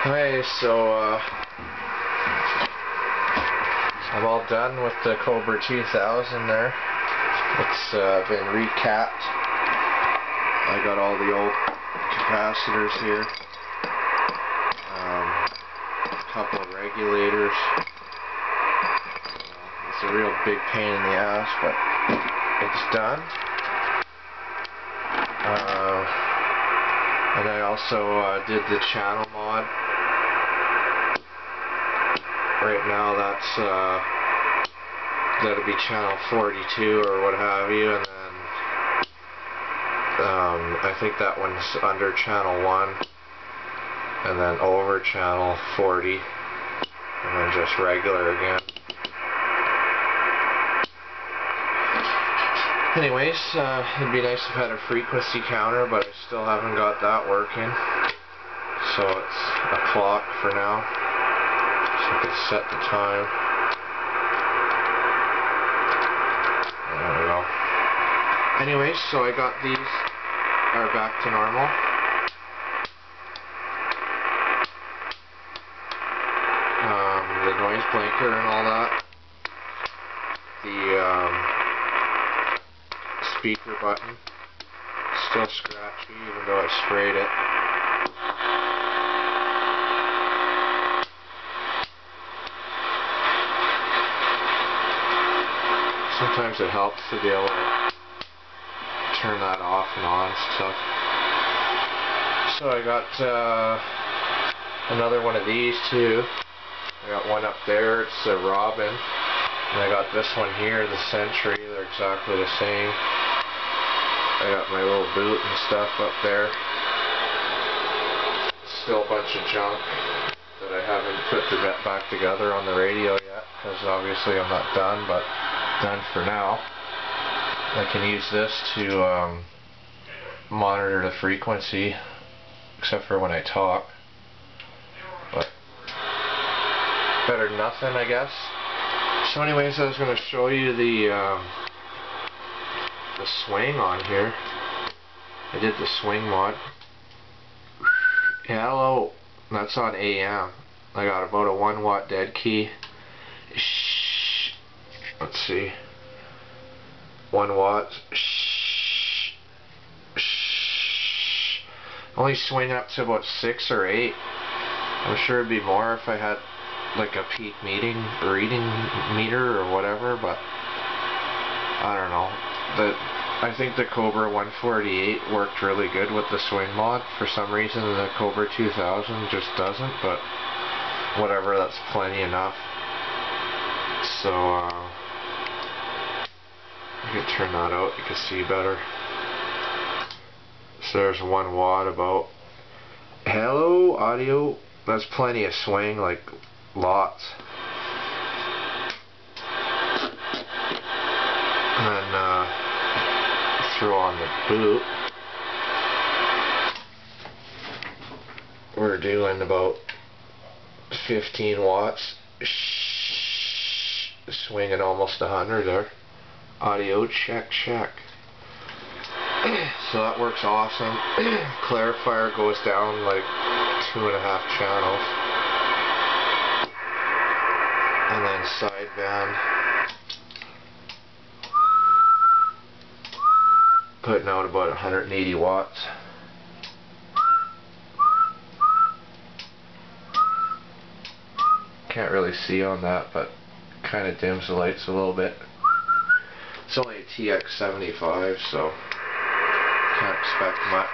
Okay, so uh, I'm all done with the Cobra 2000 there. It's uh, been recapped. I got all the old capacitors here. Um, a couple of regulators. It's a real big pain in the ass, but it's done. Uh, and I also uh, did the channel mod. Now that's uh, that'll be channel 42 or what have you, and then um, I think that one's under channel 1, and then over channel 40, and then just regular again. Anyways, uh, it'd be nice if I had a frequency counter, but I still haven't got that working. So it's a clock for now. I can set the time. There we go. Anyways, so I got these are back to normal. Um, the noise blanker and all that. The um, speaker button still scratchy even though I sprayed it. Sometimes it helps to be able to turn that off and on stuff. So I got uh, another one of these too. I got one up there, it's a Robin. And I got this one here, the Sentry, they're exactly the same. I got my little boot and stuff up there. Still a bunch of junk that I haven't put the back together on the radio yet, because obviously I'm not done, but done for now. I can use this to um, monitor the frequency, except for when I talk. But better than nothing, I guess. So anyways, I was going to show you the um, the swing on here. I did the swing mod. Hello, that's on AM. I got about a 1 watt dead key. Shh. Let's see. 1 watt. Shh. Shh. Only swing up to about 6 or 8. I'm sure it'd be more if I had like a peak meeting reading meter or whatever, but I don't know. The I think the Cobra 148 worked really good with the swing mod. For some reason the Cobra 2000 just doesn't, but whatever, that's plenty enough. So uh, you can turn that out, you can see better. So there's one watt about. Hello, audio. That's plenty of swing, like lots. And then uh, throw on the boot. We're doing about 15 watts. Swinging almost 100 there. Audio check, check. so that works awesome. Clarifier goes down like two and a half channels. And then sideband. Putting out about 180 watts. Can't really see on that, but kind of dims the lights a little bit. It's only a TX75, so can't expect much.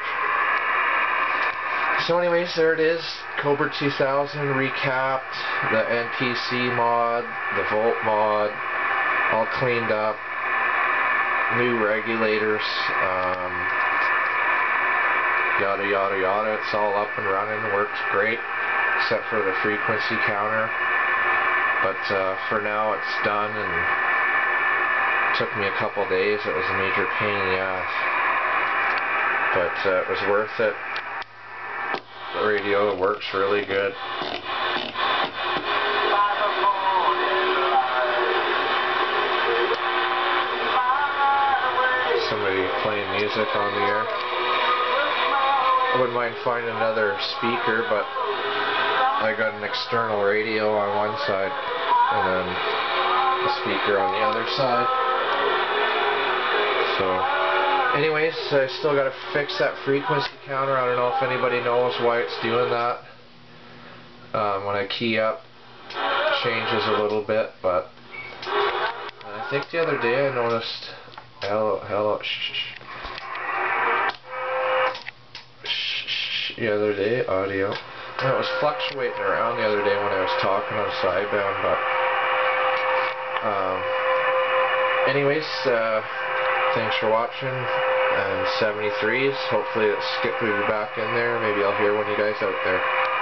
So anyways, there it is. Cobra 2000 recapped, the NPC mod, the Volt mod, all cleaned up, new regulators, um, yada yada yada. It's all up and running, works great, except for the frequency counter. But uh, for now, it's done, and took me a couple days. It was a major pain in the ass, but uh, it was worth it. The radio works really good. Somebody playing music on the air. I wouldn't mind finding another speaker, but I got an external radio on one side and then a speaker on the other side. So, anyways, I still got to fix that frequency counter. I don't know if anybody knows why it's doing that. Um, when I key up, changes a little bit, but I think the other day I noticed. Hello, hello. Shh, shh. the other day, audio. And it was fluctuating around the other day when I was talking on sideband, but um, anyways, uh, thanks for watching. And 73s, hopefully Skip will be back in there. Maybe I'll hear one of you guys out there.